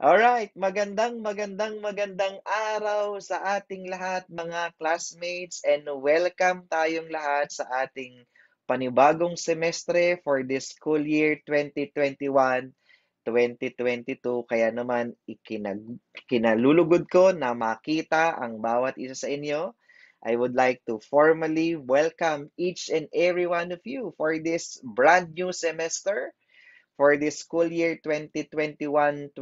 Alright, magandang, magandang, magandang araw sa ating lahat mga classmates and welcome tayong lahat sa ating panibagong semestre for this school year 2021-2022. Kaya naman ikinag, kinalulugod ko na makita ang bawat isa sa inyo. I would like to formally welcome each and every one of you for this brand new semester for the school year 2021-2022.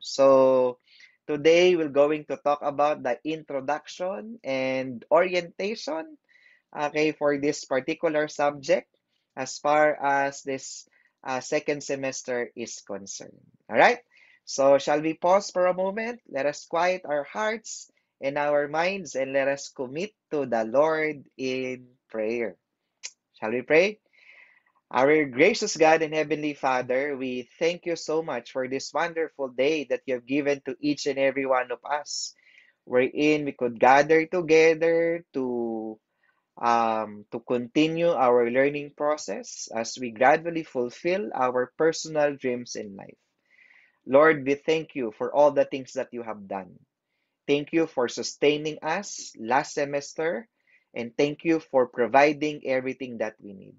So today we're going to talk about the introduction and orientation okay, for this particular subject as far as this uh, second semester is concerned. All right? So shall we pause for a moment? Let us quiet our hearts and our minds and let us commit to the Lord in prayer. Shall we pray? Our gracious God and Heavenly Father, we thank you so much for this wonderful day that you have given to each and every one of us, wherein we could gather together to um, to continue our learning process as we gradually fulfill our personal dreams in life. Lord, we thank you for all the things that you have done. Thank you for sustaining us last semester, and thank you for providing everything that we need.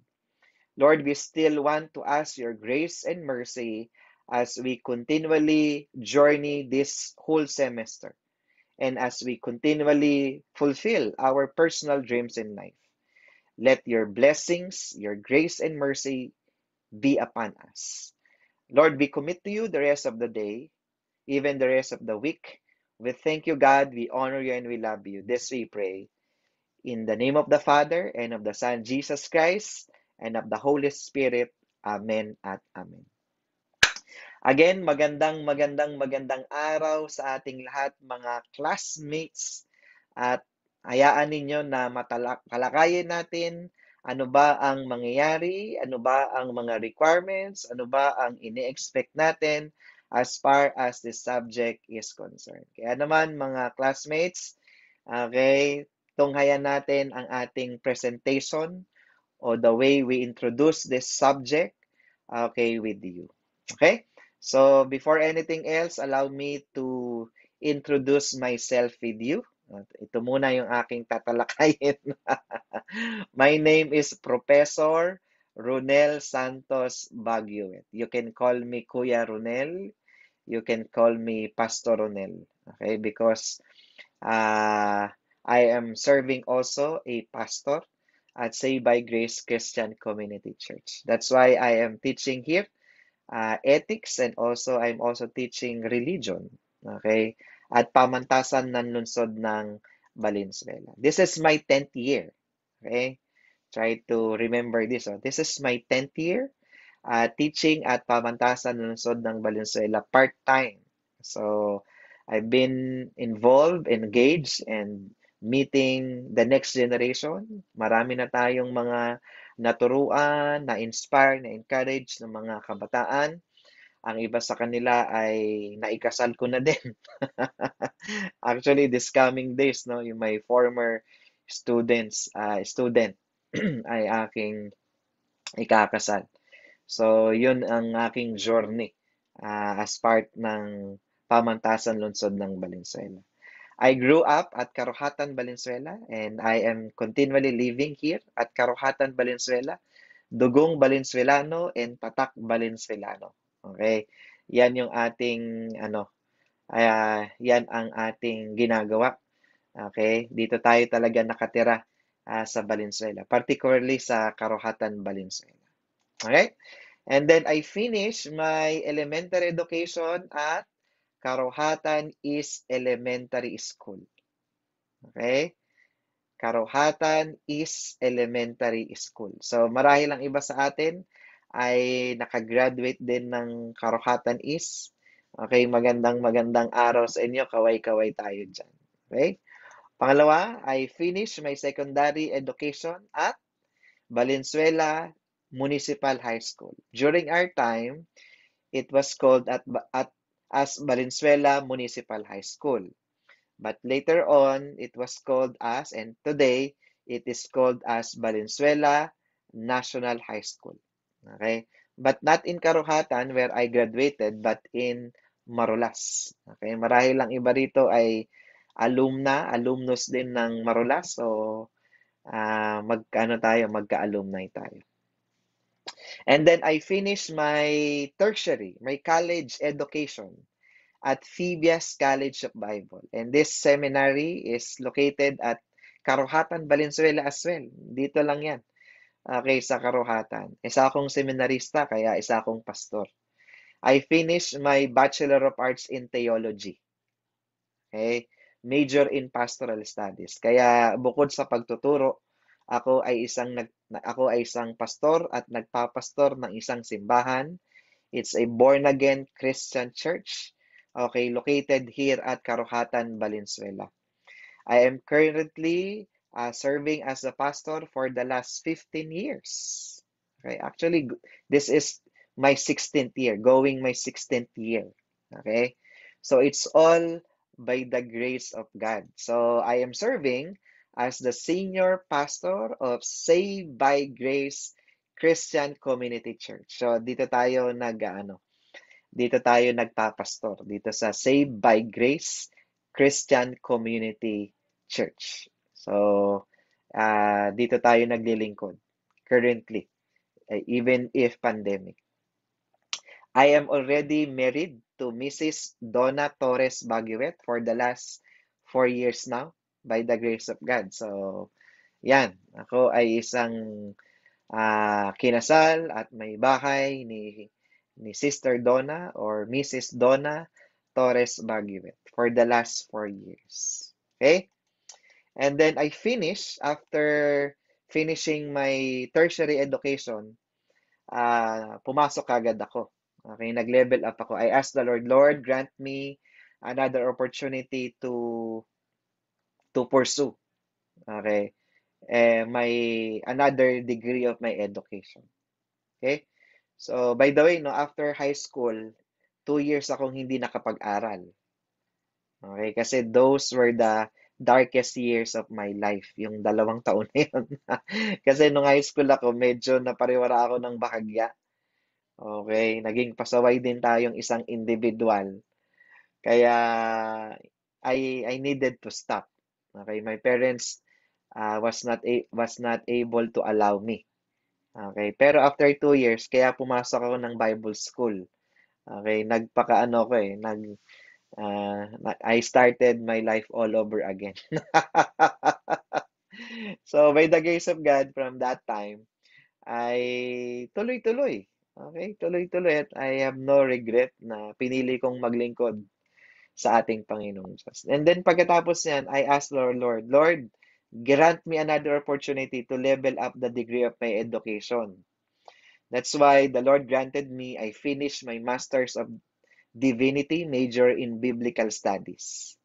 Lord, we still want to ask your grace and mercy as we continually journey this whole semester and as we continually fulfill our personal dreams in life. Let your blessings, your grace and mercy be upon us. Lord, we commit to you the rest of the day, even the rest of the week. We thank you, God. We honor you and we love you. This we pray. In the name of the Father and of the Son, Jesus Christ, and of the Holy Spirit. Amen at Amen. Again, magandang magandang magandang araw sa ating lahat mga classmates at hayaan ninyo na matalakayin natin ano ba ang mangyayari, ano ba ang mga requirements, ano ba ang ini-expect natin as far as this subject is concerned. Kaya naman mga classmates, okay, tunghayan natin ang ating presentation or the way we introduce this subject, okay, with you. Okay? So, before anything else, allow me to introduce myself with you. Ito muna yung aking tatalakayin. My name is Professor Runel Santos Baguio. You can call me Kuya Runel. You can call me Pastor Runel. Okay? Because uh, I am serving also a pastor at Say by Grace Christian Community Church. That's why I am teaching here uh, ethics and also I'm also teaching religion. Okay? At pamantasan ng lungsod ng Valenzuela. This is my 10th year. Okay? Try to remember this. Oh. This is my 10th year uh, teaching at pamantasan ng lungsod ng Valenzuela part-time. So, I've been involved, engaged, and meeting the next generation. Marami na tayong mga naturuan, na-inspire, na-encourage ng mga kabataan. Ang iba sa kanila ay naikasal ko na din. Actually, this coming days, no, yung my former students, uh, student ay aking ikakasal. So, yun ang aking journey uh, as part ng pamantasan lungsod ng Valenzuela. I grew up at Karuhatan, Valenzuela, and I am continually living here at Karuhatan, Valenzuela, Dugong Valenzuelano, and Tatak Valenzuelano. Okay? Yan yung ating, ano, uh, yan ang ating ginagawa. Okay? Dito tayo talaga nakatira uh, sa Valenzuela, particularly sa Karuhatan, Valenzuela. Okay? And then I finished my elementary education at Karohatan is elementary school. Okay? Karohatan is elementary school. So marahil ang iba sa atin ay nakagraduate din ng Karohatan is. Okay, magandang magandang araw sa inyo. Kaway-kaway tayo dyan. Okay? Pangalawa, I finished my secondary education at Valenzuela Municipal High School. During our time, it was called at, at as Valenzuela Municipal High School. But later on, it was called as, and today, it is called as Valenzuela National High School. Okay? But not in Karuhatan where I graduated, but in Marulas. Okay, marahil lang iba rito ay alumna, alumnus din ng Marulas. So, uh, magkaano tayo, magka-alumni tayo. And then I finished my tertiary, my college education at Phoebias College of Bible. And this seminary is located at Karuhatan, Valenzuela as well. Dito lang yan. Okay, sa Karuhatan. Isa akong seminarista, kaya isa akong pastor. I finished my Bachelor of Arts in Theology. Okay? Major in Pastoral Studies. Kaya bukod sa pagtuturo, ako ay isang nag, ako ay isang pastor at nagpapastor ng isang simbahan. It's a born again Christian church. Okay, located here at Karuhatan, Valenzuela. I am currently uh, serving as a pastor for the last 15 years. Okay, actually, this is my 16th year, going my 16th year. Okay, so it's all by the grace of God. So I am serving as the senior pastor of Saved by Grace Christian Community Church. So dito tayo nag ano, dito tayo nagpapastor dito sa Saved by Grace Christian Community Church. So, uh, dito tayo naglilingkod currently, uh, even if pandemic. I am already married to Mrs. Donna Torres Baguet for the last four years now by the grace of God. So, yan. Ako ay isang uh, kinasal at may bahay ni ni Sister Donna or Mrs. Donna Torres Baguet for the last four years. Okay? And then I finished after finishing my tertiary education, uh, pumasok agad ako. Okay, nag-level up ako. I asked the Lord, Lord, grant me another opportunity to to pursue. Okay. Eh, my another degree of my education. Okay? So, by the way, no, after high school, two years akong hindi nakapag-aral. Okay, kasi those were the darkest years of my life, yung dalawang taon na yun. Kasi nung high school ako, medyo napariwara ako ng bahagya. Okay, naging pasaway din tayong isang individual. Kaya I I needed to stop. Okay, my parents uh, was not a, was not able to allow me. Okay, pero after two years, kaya pumasok ako ng Bible school. Okay, nagpakaano ko eh, nag uh, I started my life all over again. so by the grace of God from that time, I tuloy-tuloy. Okay, tuloy-tuloy at I have no regret na pinili kong maglingkod sa ating Panginoong Diyos. And then pagkatapos yan, I asked Lord, Lord, Lord, grant me another opportunity to level up the degree of my education. That's why the Lord granted me, I finished my Masters of divinity major in biblical studies.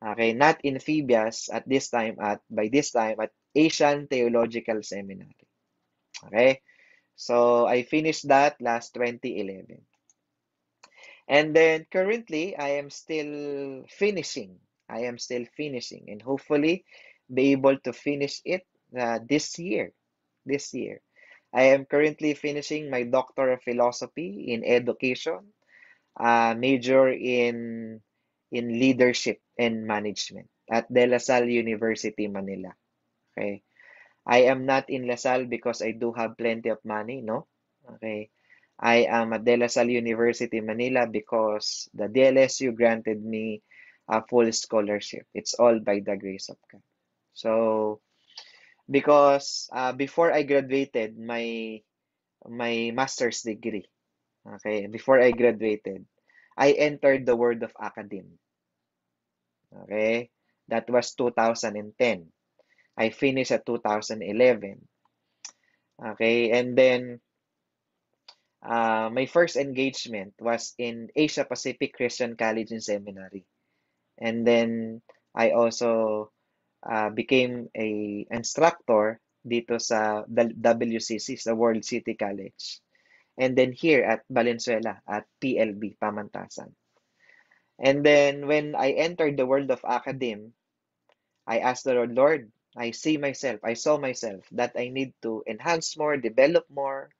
Okay, not in Phoebias at this time at by this time at Asian Theological Seminary. Okay? So I finished that last 2011. And then currently I am still finishing. I am still finishing and hopefully be able to finish it uh, this year. This year. I am currently finishing my Doctor of Philosophy in Education uh, major in in leadership and management at De La Salle University, Manila. Okay. I am not in La Salle because I do have plenty of money, no? Okay. I am at De La Salle University, Manila because the DLSU granted me a full scholarship. It's all by the grace of God. So, because uh, before I graduated my my master's degree, Okay, before I graduated, I entered the world of academe. Okay, that was 2010. I finished at 2011. Okay, and then uh, my first engagement was in Asia Pacific Christian College and Seminary. And then I also uh, became a instructor dito sa WCC, sa World City College and then here at Valenzuela at PLB, Pamantasan. And then when I entered the world of academe, I asked the Lord, Lord, I see myself, I saw myself that I need to enhance more, develop more,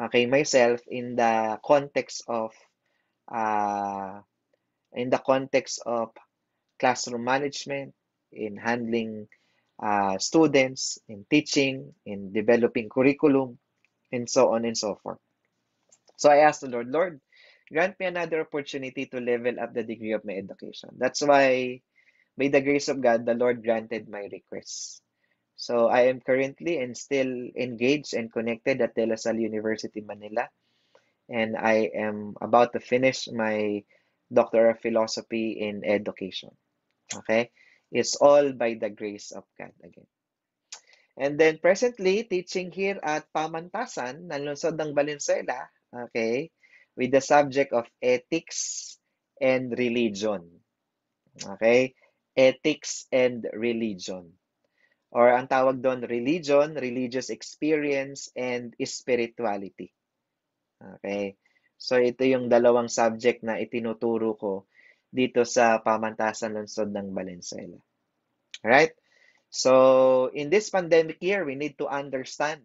okay, myself in the context of uh, in the context of classroom management, in handling uh, students, in teaching, in developing curriculum, and so on and so forth. So I asked the Lord, Lord, grant me another opportunity to level up the degree of my education. That's why, by the grace of God, the Lord granted my request. So I am currently and still engaged and connected at De La Salle University, Manila. And I am about to finish my Doctor of Philosophy in Education. Okay? It's all by the grace of God again. And then presently, teaching here at Pamantasan, ng Lungsod ng Valenzuela, okay, with the subject of ethics and religion. Okay? Ethics and religion. Or ang tawag doon, religion, religious experience, and spirituality. Okay? So ito yung dalawang subject na itinuturo ko dito sa Pamantasan Lungsod ng Valenzuela. Right? So in this pandemic year, we need to understand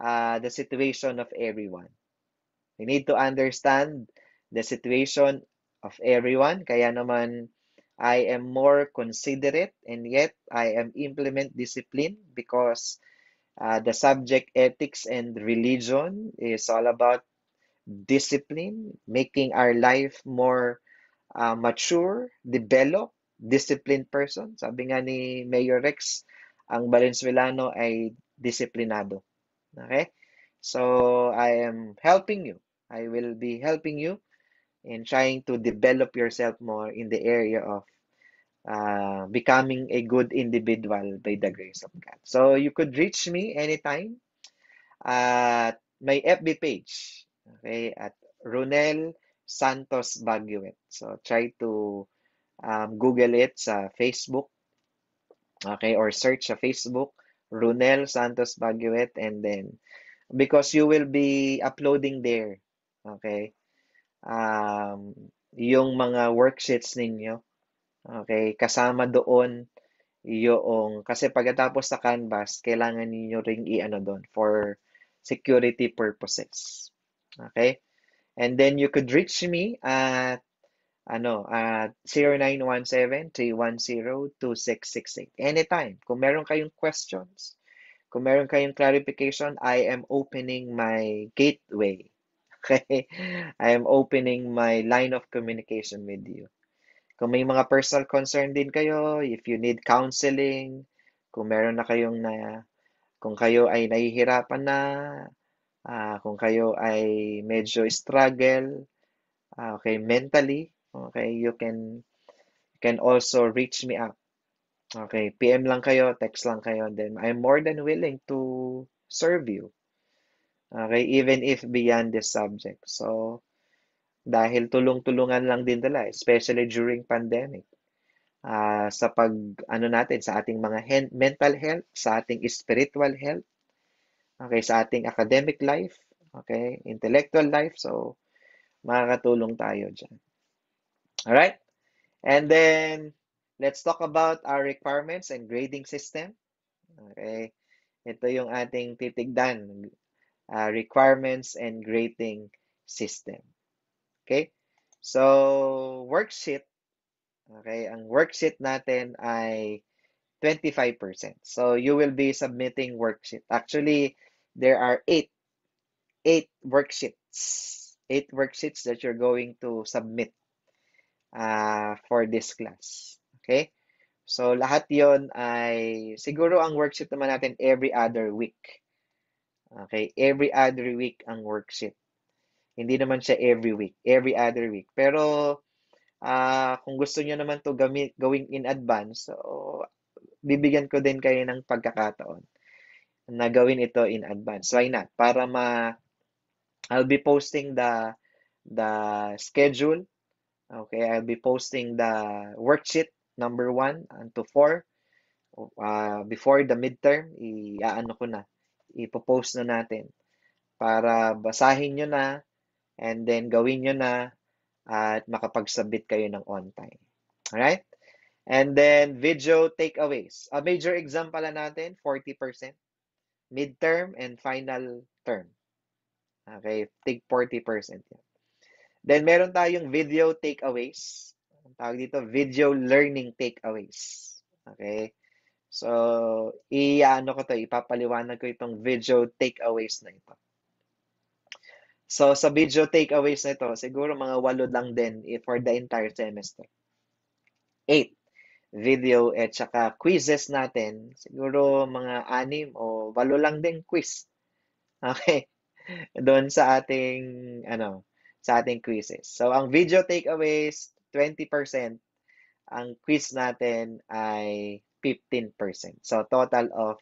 uh, the situation of everyone. We need to understand the situation of everyone. Kaya naman, I am more considerate and yet I am implement discipline because uh, the subject ethics and religion is all about discipline, making our life more uh, mature, develop, disciplined person. Sabi nga ni Mayor Rex, ang Valenzuelano ay disiplinado. Okay? So, I am helping you I will be helping you in trying to develop yourself more in the area of uh, becoming a good individual by the grace of God. So you could reach me anytime at my FB page, okay, at Ronel Santos Baguet. So try to um, Google it sa Facebook, okay, or search sa Facebook, Ronel Santos Baguet, and then because you will be uploading there Okay? Um, yung mga worksheets ninyo, okay, kasama doon yung, kasi pagkatapos sa Canvas, kailangan niyo ring i-ano doon for security purposes. Okay? And then you could reach me at ano, at 0917-310-2668. Anytime. Kung meron kayong questions, kung meron kayong clarification, I am opening my gateway Okay? I am opening my line of communication with you. Kung may mga personal concern din kayo, if you need counseling, kung meron na kayong na, kung kayo ay nahihirapan na, uh, kung kayo ay medyo struggle, uh, okay, mentally, okay, you can, you can also reach me up. Okay, PM lang kayo, text lang kayo, then I'm more than willing to serve you. Okay, even if beyond this subject. So, dahil tulong-tulungan lang din nila, especially during pandemic. Uh, sa pag, ano natin, sa ating mga he- mental health, sa ating spiritual health, okay, sa ating academic life, okay, intellectual life. So, makakatulong tayo dyan. Alright? And then, let's talk about our requirements and grading system. Okay? Ito yung ating titigdan uh, requirements and grading system. Okay? So, worksheet. Okay, ang worksheet natin ay 25%. So, you will be submitting worksheet. Actually, there are eight, eight worksheets. Eight worksheets that you're going to submit uh, for this class. Okay? So, lahat yon ay, siguro ang worksheet naman natin every other week. Okay, every other week ang worksheet. Hindi naman siya every week, every other week. Pero uh, kung gusto niyo naman to gamit gawing in advance, so bibigyan ko din kayo ng pagkakataon na gawin ito in advance. Why not? Para ma I'll be posting the the schedule. Okay, I'll be posting the worksheet number 1 to 4 uh, before the midterm. I-aano ko na ipopost na natin para basahin nyo na and then gawin nyo na at makapag-submit kayo ng on time. Alright? And then video takeaways. A major exam pala natin, 40%. Midterm and final term. Okay, take 40% yan. Then, meron tayong video takeaways. Ang tawag dito, video learning takeaways. Okay? So, i-ano ko to, ipapaliwanag ko itong video takeaways na ito. So, sa video takeaways na ito, siguro mga walo lang din for the entire semester. Eight video at saka quizzes natin, siguro mga anim o walo lang din quiz. Okay? Doon sa ating, ano, sa ating quizzes. So, ang video takeaways, 20%. Ang quiz natin ay 15%. So, total of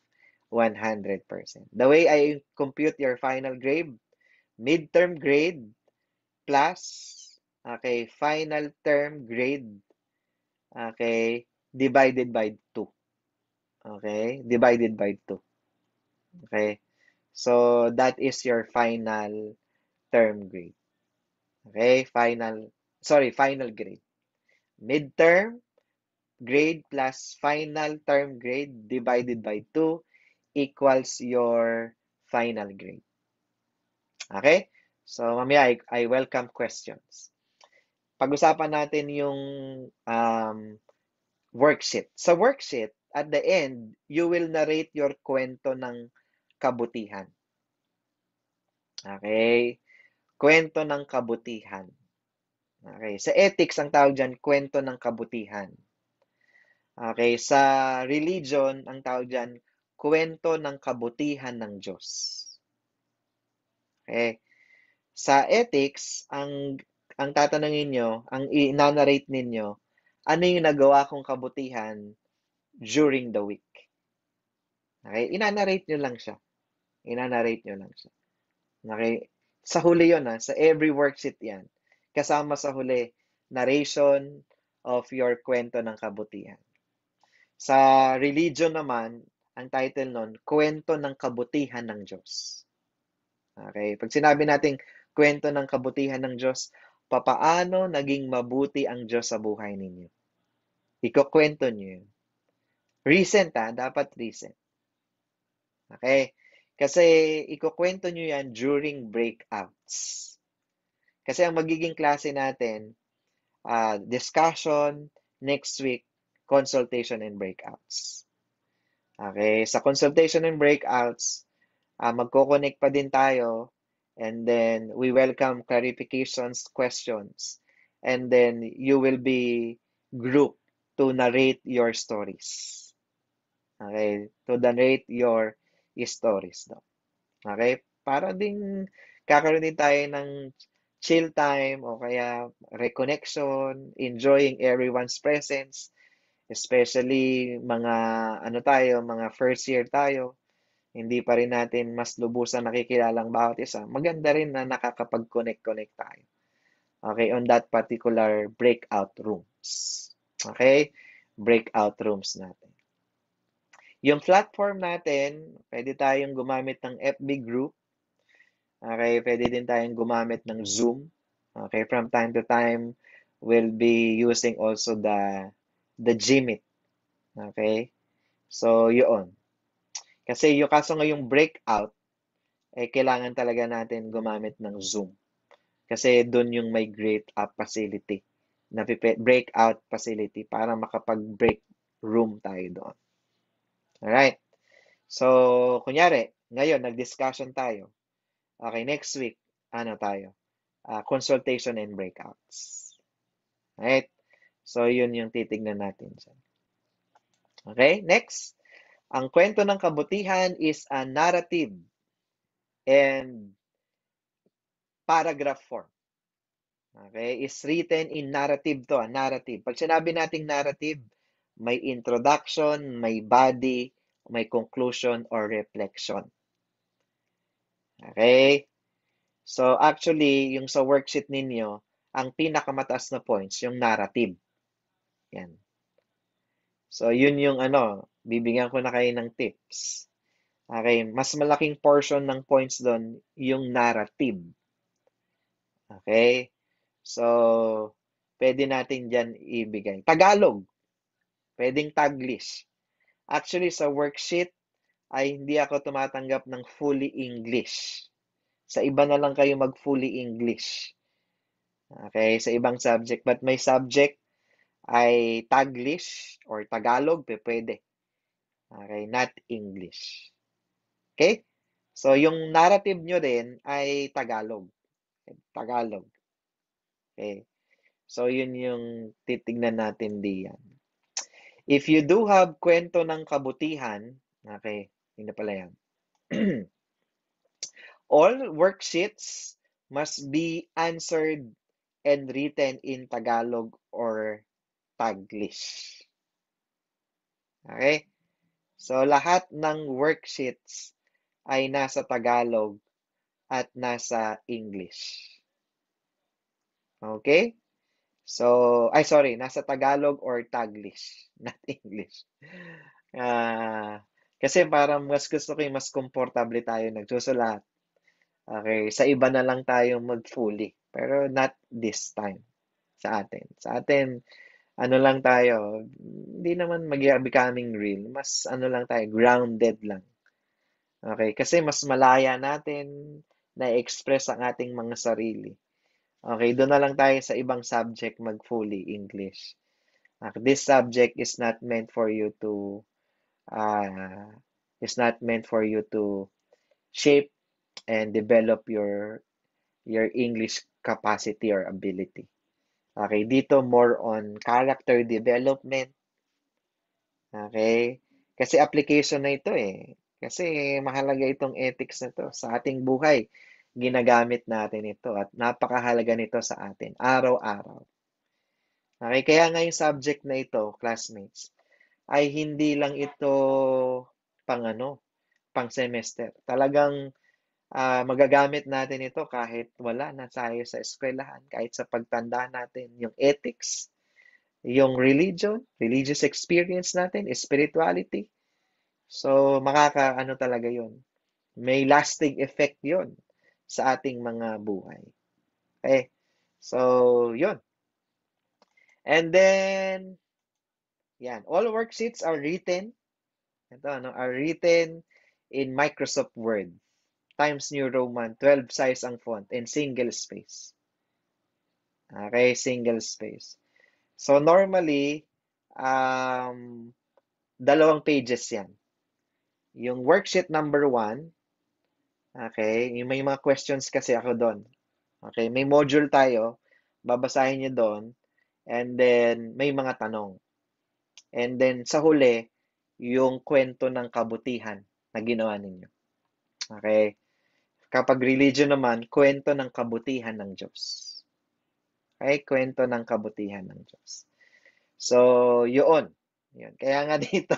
100%. The way I compute your final grade, midterm grade plus, okay, final term grade, okay, divided by 2. Okay, divided by 2. Okay, So, that is your final term grade. Okay, final, sorry, final grade. Midterm grade plus final term grade divided by 2 equals your final grade. Okay? So, mamaya, I, I welcome questions. Pag-usapan natin yung um, worksheet. Sa worksheet, at the end, you will narrate your kwento ng kabutihan. Okay? Kwento ng kabutihan. Okay, sa ethics ang tawag diyan kwento ng kabutihan. Okay, sa religion ang tawag diyan kwento ng kabutihan ng Diyos. Okay. Sa ethics, ang ang tatanungin niyo, ang i-narrate ninyo, ano yung nagawa kong kabutihan during the week. Okay, ina-narrate niyo lang siya. Ina-narrate nyo lang siya. Okay? Sa huli yon ha, sa every worksheet yan. Kasama sa huli, narration of your kwento ng kabutihan. Sa religion naman, ang title nun, kwento ng kabutihan ng Diyos. Okay? Pag sinabi nating kwento ng kabutihan ng Diyos, papaano naging mabuti ang Diyos sa buhay ninyo? Ikukwento nyo yun. Recent ha, dapat recent. Okay? Kasi ikukwento nyo yan during breakouts. Kasi ang magiging klase natin, uh, discussion, next week, consultation and breakouts. Okay, sa consultation and breakouts, uh, magko-connect pa din tayo and then we welcome clarifications, questions. And then you will be grouped to narrate your stories. Okay, to narrate your stories daw. Okay? Para ding kakaroon din tayo ng chill time o kaya reconnection, enjoying everyone's presence, especially mga ano tayo, mga first year tayo, hindi pa rin natin mas lubusan nakikilalang bawat isa. Maganda rin na nakakapag-connect-connect tayo. Okay, on that particular breakout rooms. Okay? Breakout rooms natin. Yung platform natin, pwede tayong gumamit ng FB group. Okay, pwede din tayong gumamit ng Zoom. Okay, from time to time, we'll be using also the the Gmeet. Okay? So, yun. Kasi yung kaso ngayong breakout, eh, kailangan talaga natin gumamit ng Zoom. Kasi doon yung may great up facility na breakout facility para makapag-break room tayo doon. Alright. So, kunyari, ngayon, nag-discussion tayo. Okay, next week, ano tayo? Uh, consultation and breakouts. Alright? So, yun yung titignan natin. Okay, next. Ang kwento ng kabutihan is a narrative and paragraph form. Okay, is written in narrative to, a narrative. Pag sinabi nating narrative, may introduction, may body, may conclusion or reflection. Okay? So actually, yung sa worksheet ninyo, ang pinakamataas na points, yung narrative. Yan. So yun yung ano, bibigyan ko na kayo ng tips. Okay, mas malaking portion ng points doon yung narrative. Okay? So, pwede natin dyan ibigay. Tagalog. Pwedeng Taglish. Actually, sa worksheet ay hindi ako tumatanggap ng fully English. Sa iba na lang kayo mag fully English. Okay, sa ibang subject. But may subject ay Taglish or Tagalog, pwede. Okay, not English. Okay? So, yung narrative nyo din ay Tagalog. Tagalog. Okay. So, yun yung titignan natin diyan. If you do have kwento ng kabutihan, okay, yun na pala yan. All worksheets must be answered and written in Tagalog or Taglish. Okay? So, lahat ng worksheets ay nasa Tagalog at nasa English. Okay? So, ay sorry, nasa Tagalog or Taglish, not English. Uh, kasi parang mas gusto ko mas komportable tayo nagsusulat. Okay, sa iba na lang tayo mag-fully. Pero not this time sa atin. Sa atin, ano lang tayo, hindi naman mag becoming real. Mas ano lang tayo, grounded lang. Okay, kasi mas malaya natin na-express ang ating mga sarili. Okay, doon na lang tayo sa ibang subject mag-fully English. Okay, this subject is not meant for you to uh, is not meant for you to shape and develop your your English capacity or ability. Okay, dito more on character development. Okay? Kasi application na ito eh. Kasi mahalaga itong ethics na to sa ating buhay. Ginagamit natin ito at napakahalaga nito sa atin araw-araw. Okay, kaya nga yung subject na ito, classmates, ay hindi lang ito pang ano, pang semester. Talagang uh, magagamit natin ito kahit wala na tayo sa eskwelahan, kahit sa pagtanda natin, yung ethics, yung religion, religious experience natin, spirituality. So, makaka, ano talaga yon May lasting effect yon sa ating mga buhay. Okay? So, yon And then, yan. All worksheets are written, ito, ano, are written in Microsoft Word. Times New Roman, 12 size ang font, and single space. Okay, single space. So, normally, um, dalawang pages yan. Yung worksheet number 1, okay, yung may mga questions kasi ako doon. Okay, may module tayo, babasahin niyo doon, and then may mga tanong. And then sa huli, yung kwento ng kabutihan na ginawa ninyo. Okay? Kapag religion naman, kwento ng kabutihan ng Diyos. Okay? Kwento ng kabutihan ng Diyos. So, yun. yun. Kaya nga dito,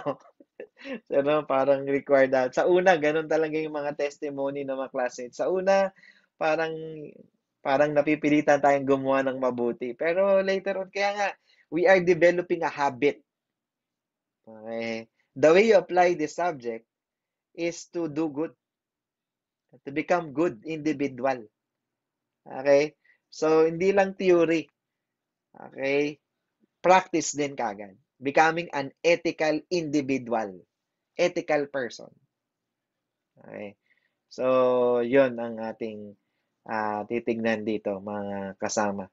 so, no, parang required that. Sa una, ganun talaga yung mga testimony ng mga classmates. Sa una, parang parang napipilitan tayong gumawa ng mabuti. Pero later on, kaya nga, we are developing a habit. Okay? The way you apply this subject is to do good to become good individual. Okay? So, hindi lang theory. Okay? Practice din kagad. Becoming an ethical individual. Ethical person. Okay? So, yun ang ating uh, titignan dito, mga kasama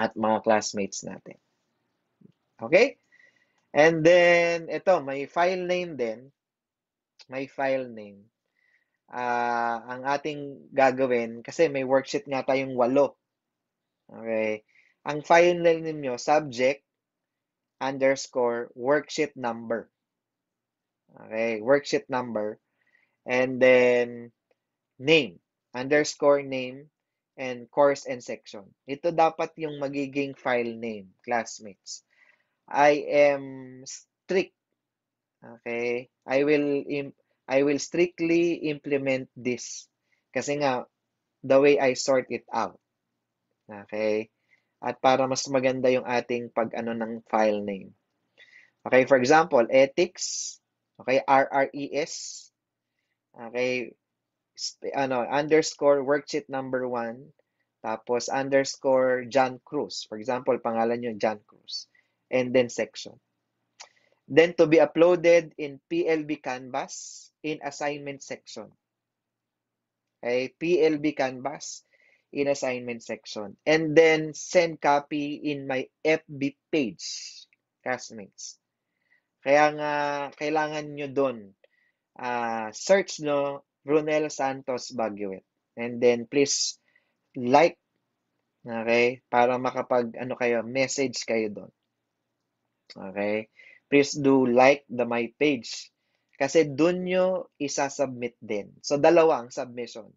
at mga classmates natin. Okay? And then, ito, may file name din. May file name uh, ang ating gagawin, kasi may worksheet nga tayong walo. Okay. Ang file ninyo, subject underscore worksheet number. Okay, worksheet number. And then name, underscore name, and course and section. Ito dapat yung magiging file name, classmates. I am strict. Okay? I will I will strictly implement this. Kasi nga, the way I sort it out. Okay? At para mas maganda yung ating pag-ano ng file name. Okay, for example, ethics. Okay, RRES. Okay, ano, underscore worksheet number one. Tapos underscore John Cruz. For example, pangalan nyo John Cruz. And then section. Then to be uploaded in PLB Canvas in assignment section. Okay, PLB Canvas in assignment section. And then send copy in my FB page, classmates. Kaya nga, kailangan nyo doon, uh, search no, Brunel Santos Baguet. And then please like, okay, para makapag, ano kayo, message kayo doon. Okay? Please do like the my page. Kasi doon nyo isa-submit din. So, dalawang submission.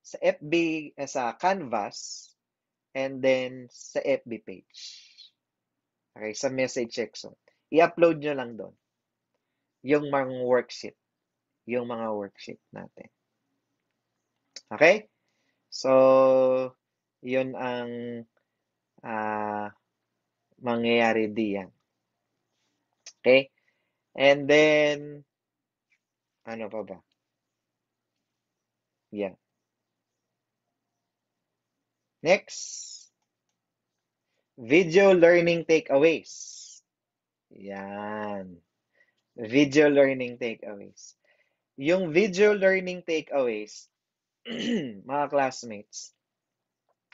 Sa FB, eh, sa Canvas, and then sa FB page. Okay, sa message section. I-upload nyo lang doon. Yung mga worksheet. Yung mga worksheet natin. Okay? So, yun ang uh, mangyayari diyan. Okay? And then, ano pa ba? Yeah. Next. Video learning takeaways. Yan. Video learning takeaways. Yung video learning takeaways, mga classmates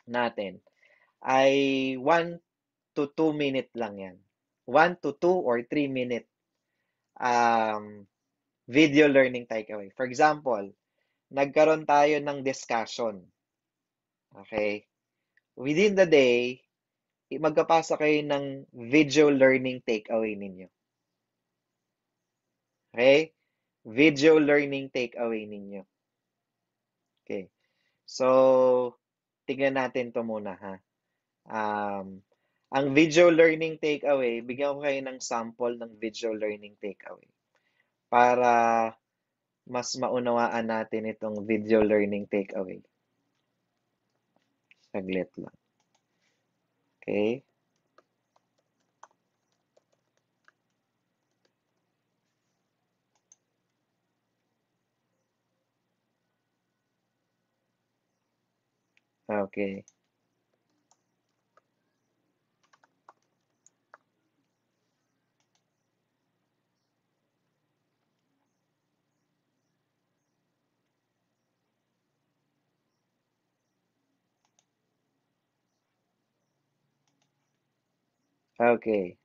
natin, ay 1 to 2 minute lang yan. 1 to 2 or 3 minute um, video learning takeaway. For example, nagkaroon tayo ng discussion. Okay? Within the day, magkapasa kayo ng video learning takeaway ninyo. Okay? Video learning takeaway ninyo. Okay. So, tingnan natin to muna ha. Um, ang video learning takeaway, bigyan ko kayo ng sample ng video learning takeaway para mas maunawaan natin itong video learning takeaway. Saglit lang. Okay. Okay. Okay.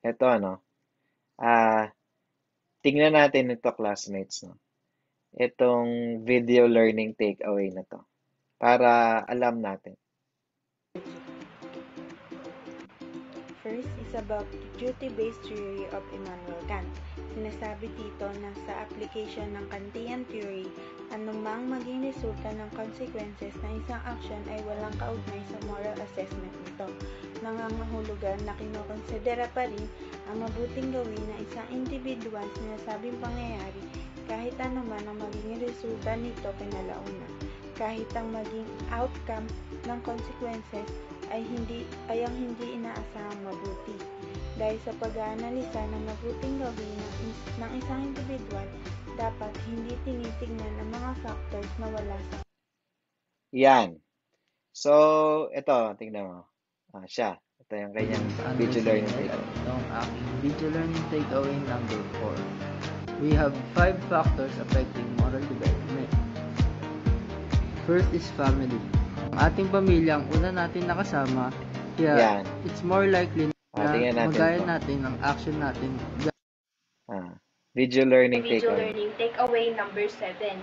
Ito ano, ah, tingnan natin ito classmates, no? Itong video learning takeaway na to. Para alam natin. First is about duty-based theory of Immanuel Kant. Sinasabi dito na sa application ng Kantian theory, anumang maging resulta ng consequences ng isang action ay walang kaugnay sa moral assessment. Nangangahulugan na kinokonsidera pa rin ang mabuting gawin ng isang individual sinasabing pangyayari kahit anuman ang maging resulta nito kinalauna. Kahit ang maging outcome ng consequences ay hindi ay ang hindi inaasahang mabuti. Dahil sa pag-aanalisa ng mabuting gawin ng, ng isang individual, dapat hindi tinitingnan ang mga factors na wala sa Yan. So, ito, tingnan mo. Ah, siya. Ito yung kanyang video learning takeaway. Itong aking video learning takeaway number 4. We have five factors affecting moral development. First is family ang ating pamilya ang una natin nakasama, kaya Yan. it's more likely Ah, na tingnan natin magaya to. natin ang action natin. Ah, video learning Video takeaway. Learning Takeaway number 7.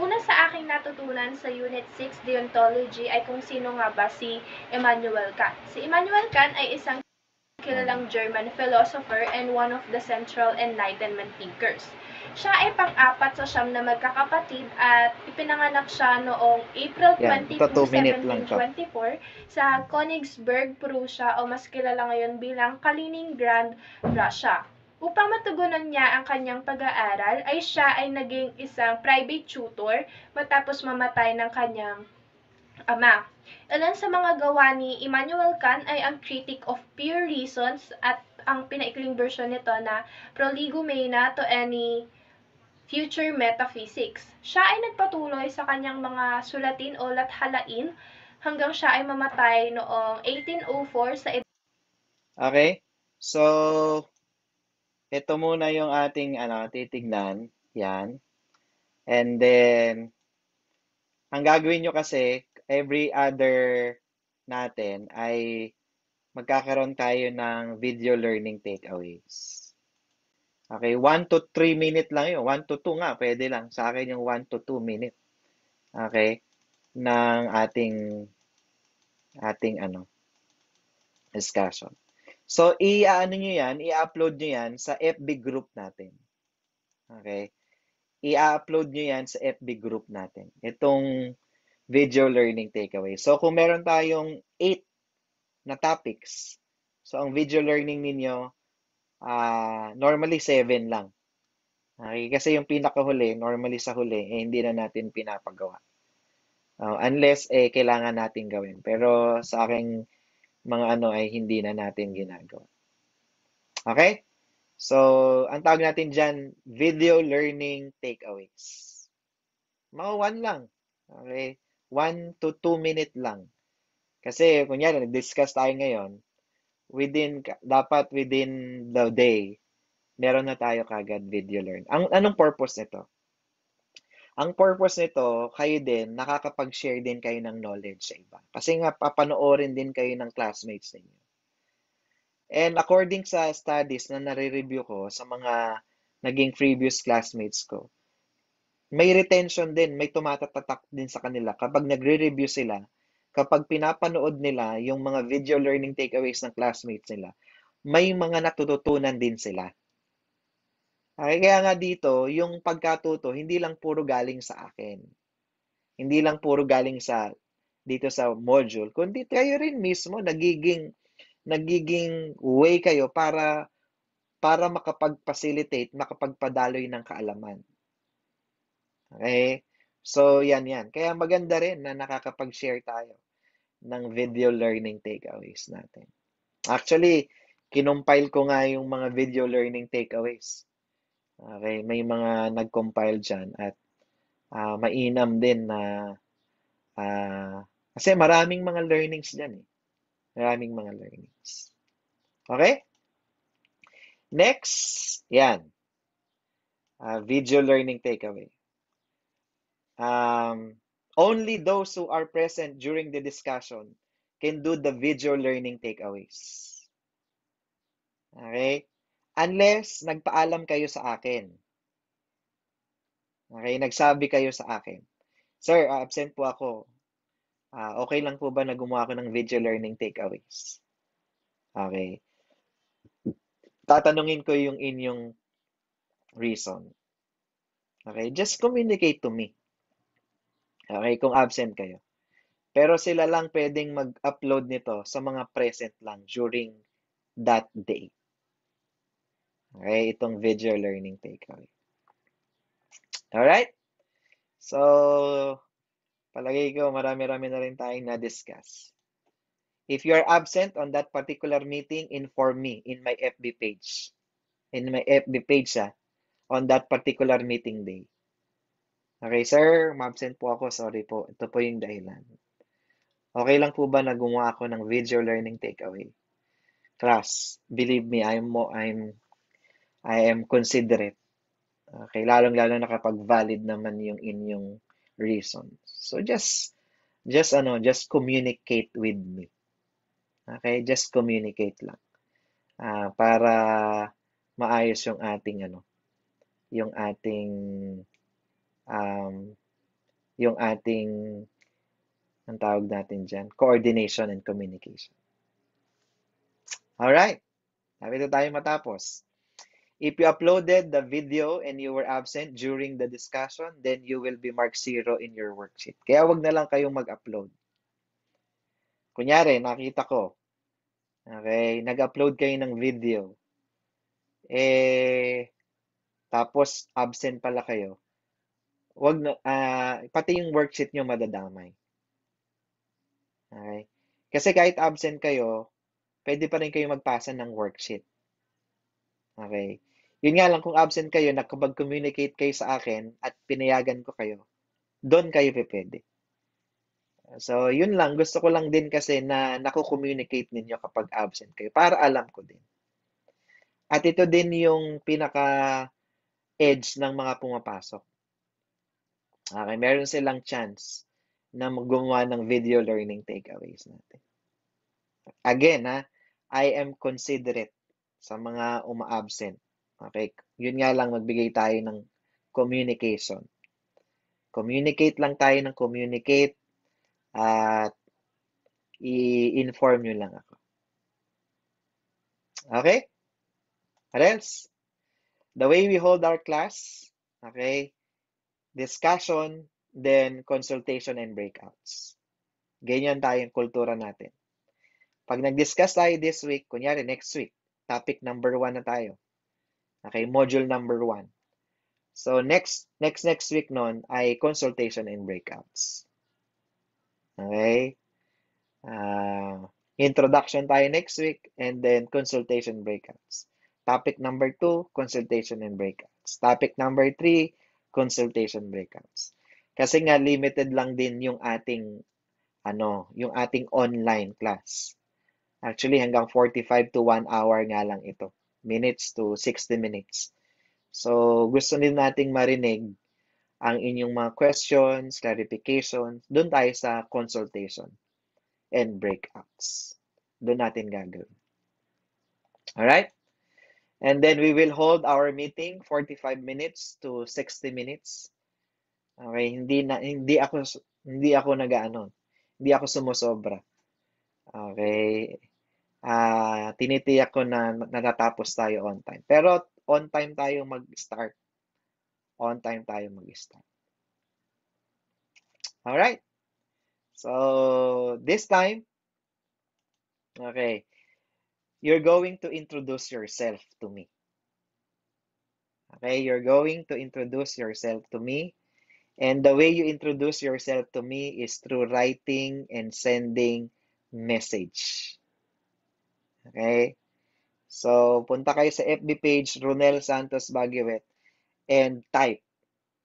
Una sa aking natutunan sa Unit 6 Deontology ay kung sino nga ba si Immanuel Kant. Si Immanuel Kant ay isang kilalang German philosopher and one of the central Enlightenment thinkers. Siya ay pang-apat sa siyam na magkakapatid at ipinanganak siya noong April Yan, 22, ito, two minute lang to. 1724 sa Königsberg, Prussia o mas kilala ngayon bilang Kaliningrad, Russia. Upang matugunan niya ang kanyang pag-aaral, ay siya ay naging isang private tutor matapos mamatay ng kanyang ama. Ilan sa mga gawa ni Immanuel Kant ay ang Critic of Pure Reasons at ang pinaikling version nito na Prolegomena to any Future Metaphysics. Siya ay nagpatuloy sa kanyang mga sulatin o lathalain hanggang siya ay mamatay noong 1804 sa Okay? So, ito muna yung ating ano, titignan. Yan. And then, ang gagawin nyo kasi, every other natin ay magkakaroon tayo ng video learning takeaways. Okay, 1 to 3 minute lang yun. 1 to 2 nga, pwede lang. Sa akin yung 1 to 2 minute. Okay, ng ating ating ano discussion. So, i-ano nyo yan, i-upload nyo yan sa FB group natin. Okay? I-upload nyo yan sa FB group natin. Itong video learning takeaway. So, kung meron tayong 8 na topics, so ang video learning ninyo, uh, normally 7 lang. Okay? Kasi yung pinakahuli, normally sa huli, eh, hindi na natin pinapagawa. Uh, unless, eh, kailangan natin gawin. Pero sa aking mga ano ay hindi na natin ginagawa. Okay? So, ang tawag natin dyan, video learning takeaways. Mga one lang. Okay? One to two minute lang. Kasi, kunyari, nag-discuss tayo ngayon, within, dapat within the day, meron na tayo kagad video learn. Ang, anong purpose nito? Ang purpose nito, kayo din, nakakapag-share din kayo ng knowledge sa iba. Kasi nga, papanoorin din kayo ng classmates ninyo. And according sa studies na nare-review ko sa mga naging previous classmates ko, may retention din, may tumatatak din sa kanila kapag nagre-review sila, kapag pinapanood nila yung mga video learning takeaways ng classmates nila, may mga natututunan din sila. Ay, kaya nga dito, yung pagkatuto, hindi lang puro galing sa akin. Hindi lang puro galing sa dito sa module, kundi kayo rin mismo nagiging nagiging way kayo para para makapag-facilitate, makapagpadaloy ng kaalaman. Okay? So, yan yan. Kaya maganda rin na nakakapag-share tayo ng video learning takeaways natin. Actually, kinumpile ko nga yung mga video learning takeaways. Okay, may mga nag-compile dyan at uh, mainam din na uh, kasi maraming mga learnings dyan eh. Maraming mga learnings. Okay? Next, yan. Uh, video learning takeaway. Um, only those who are present during the discussion can do the video learning takeaways. Okay? Unless nagpaalam kayo sa akin. Okay, nagsabi kayo sa akin. Sir, absent po ako. Uh, okay lang po ba na gumawa ako ng video learning takeaways? Okay. Tatanungin ko yung inyong reason. Okay, just communicate to me. Okay, kung absent kayo. Pero sila lang pwedeng mag-upload nito sa mga present lang during that day. Okay, itong video learning takeaway. Alright? So, palagay ko marami-rami na rin tayong na-discuss. If you are absent on that particular meeting, inform me in my FB page. In my FB page, ah, on that particular meeting day. Okay, sir, ma-absent po ako. Sorry po. Ito po yung dahilan. Okay lang po ba na gumawa ako ng video learning takeaway? Class, believe me, I'm mo I'm I am considerate. Okay, lalong-lalo na kapag valid naman yung inyong reason. So just just ano, just communicate with me. Okay, just communicate lang. Uh, para maayos yung ating ano, yung ating um, yung ating ang tawag natin diyan, coordination and communication. All right. Happy tayo matapos. If you uploaded the video and you were absent during the discussion, then you will be marked zero in your worksheet. Kaya wag na lang kayong mag-upload. Kunyari, nakita ko, okay, nag-upload kayo ng video. Eh, tapos absent pala kayo. Wag na, uh, pati yung worksheet nyo madadamay. Okay? Kasi kahit absent kayo, pwede pa rin kayo magpasa ng worksheet. Okay. Yun nga lang, kung absent kayo, nakapag-communicate kayo sa akin at pinayagan ko kayo, doon kayo pwede. So, yun lang. Gusto ko lang din kasi na naku-communicate ninyo kapag absent kayo para alam ko din. At ito din yung pinaka-edge ng mga pumapasok. Okay, meron silang chance na gumawa ng video learning takeaways natin. Again, ha, I am considerate sa mga uma-absent. Okay? Yun nga lang, magbigay tayo ng communication. Communicate lang tayo ng communicate at i-inform nyo lang ako. Okay? What else? The way we hold our class, okay? Discussion, then consultation and breakouts. Ganyan tayong kultura natin. Pag nag-discuss tayo this week, kunyari next week, topic number one na tayo. Okay, module number one. So next next next week noon ay consultation and breakouts. Okay? Uh, introduction tayo next week and then consultation breakouts. Topic number two, consultation and breakouts. Topic number three, consultation breakouts. Kasi nga limited lang din yung ating ano, yung ating online class. Actually hanggang 45 to 1 hour nga lang ito. Minutes to 60 minutes. So gusto din nating marinig ang inyong mga questions, clarifications, doon tayo sa consultation and breakouts. Doon natin gagawin. Alright? And then we will hold our meeting 45 minutes to 60 minutes. Okay, hindi na hindi ako hindi ako nag-ano. Hindi ako sumusobra. Okay. Uh, tinitiyak ko na natatapos tayo on time. Pero on time tayo mag-start. On time tayo mag-start. All right. So, this time, okay, you're going to introduce yourself to me. Okay, you're going to introduce yourself to me. And the way you introduce yourself to me is through writing and sending message. Okay? So, punta kayo sa FB page, Ronel Santos Baguiwet, and type.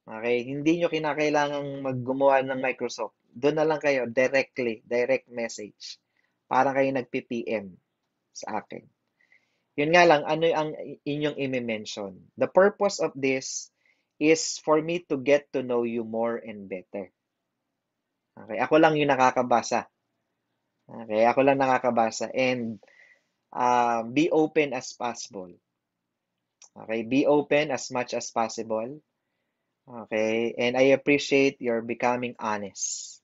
Okay? Hindi nyo kinakailangang maggumawa ng Microsoft. Doon na lang kayo, directly, direct message. Para kayo nagpi-PM sa akin. Yun nga lang, ano ang inyong i-mention. The purpose of this is for me to get to know you more and better. Okay, ako lang yung nakakabasa. Okay, ako lang nakakabasa. And uh, be open as possible. Okay, be open as much as possible. Okay, and I appreciate your becoming honest.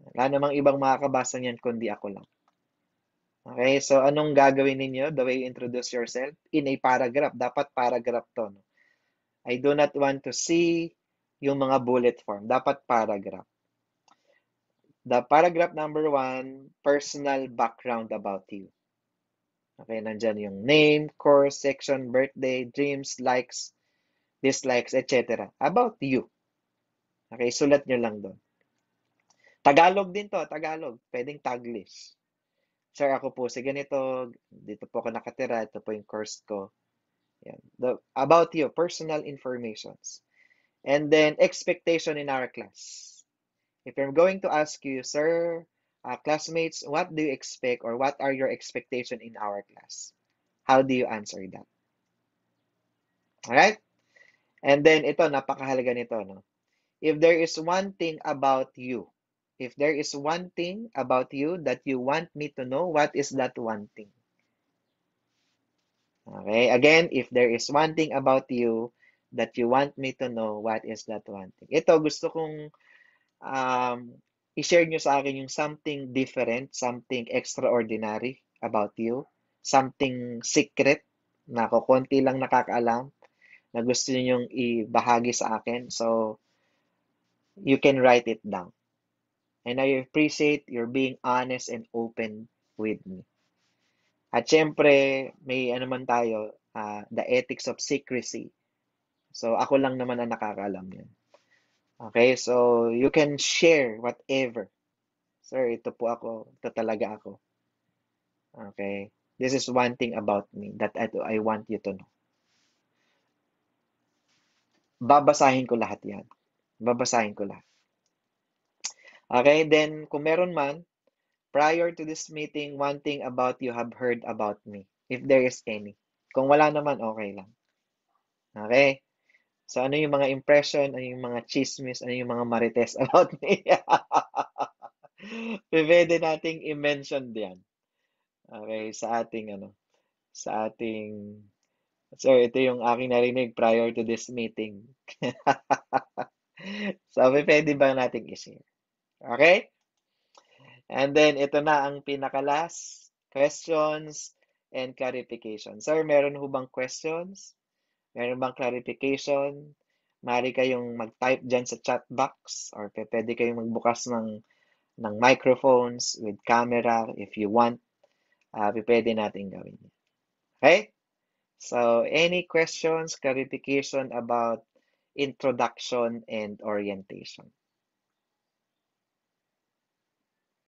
Wala namang ibang makakabasa niyan kundi ako lang. Okay, so anong gagawin ninyo? The way you introduce yourself? In a paragraph. Dapat paragraph to. No? I do not want to see yung mga bullet form. Dapat paragraph. The paragraph number one, personal background about you. Okay, nandyan yung name, course, section, birthday, dreams, likes, dislikes, etc. About you. Okay, sulat nyo lang doon. Tagalog din to, Tagalog. Pwedeng Taglish. Sir, ako po si ganito, dito po ako nakatira, ito po yung course ko. Yan. The, about you, personal informations. And then, expectation in our class. If I'm going to ask you, sir, uh, classmates, what do you expect or what are your expectation in our class? How do you answer that? Alright? And then, ito, napakahalaga nito, no? If there is one thing about you, if there is one thing about you that you want me to know, what is that one thing? Okay, again, if there is one thing about you that you want me to know, what is that one thing? Ito, gusto kong um, i-share nyo sa akin yung something different, something extraordinary about you, something secret na ako konti lang nakakaalam na gusto niyo yung ibahagi sa akin. So, you can write it down. And I appreciate your being honest and open with me. At syempre, may ano man tayo, uh, the ethics of secrecy. So, ako lang naman ang nakakaalam yan. Okay, so you can share whatever. Sir, ito po ako, ito talaga ako. Okay, this is one thing about me that I, I want you to know. Babasahin ko lahat yan. Babasahin ko lahat. Okay, then kung meron man, prior to this meeting, one thing about you have heard about me. If there is any. Kung wala naman, okay lang. Okay? So, ano yung mga impression, ano yung mga chismis, ano yung mga marites about me? Pwede nating i-mention diyan. Okay, sa ating ano, sa ating So, ito yung aking narinig prior to this meeting. so, pwede ba nating i-share? Okay? And then, ito na ang pinaka-last. Questions and clarification. Sir, meron ho bang questions? Meron bang clarification? Mari kayong mag-type dyan sa chat box or pwede kayong magbukas ng, ng microphones with camera if you want. Uh, pwede natin gawin. Okay? So, any questions, clarification about introduction and orientation?